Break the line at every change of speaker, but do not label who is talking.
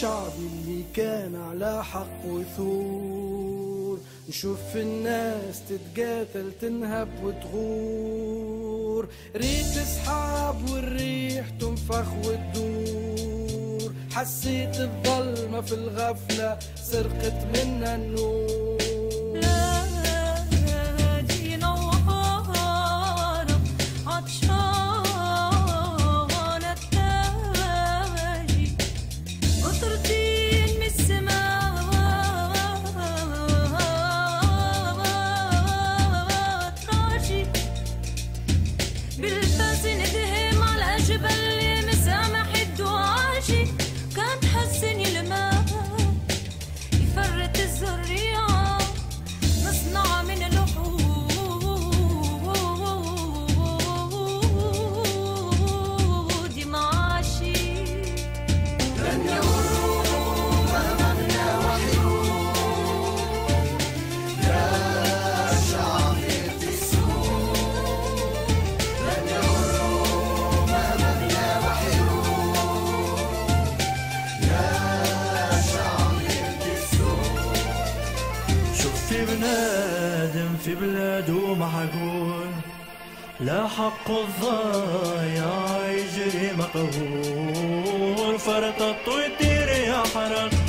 شعبي اللي كان على حق وثور. نشوف الناس تتقاتل تنهب وتغور. ريت سحاب والريح تنفخ وتدور. حسيت الظلمة في الغفلة سرقت منا النور.
في بنادم في بلاده معقول لا حق الضايع يجري مقهور فرطت ويطير يا حرق.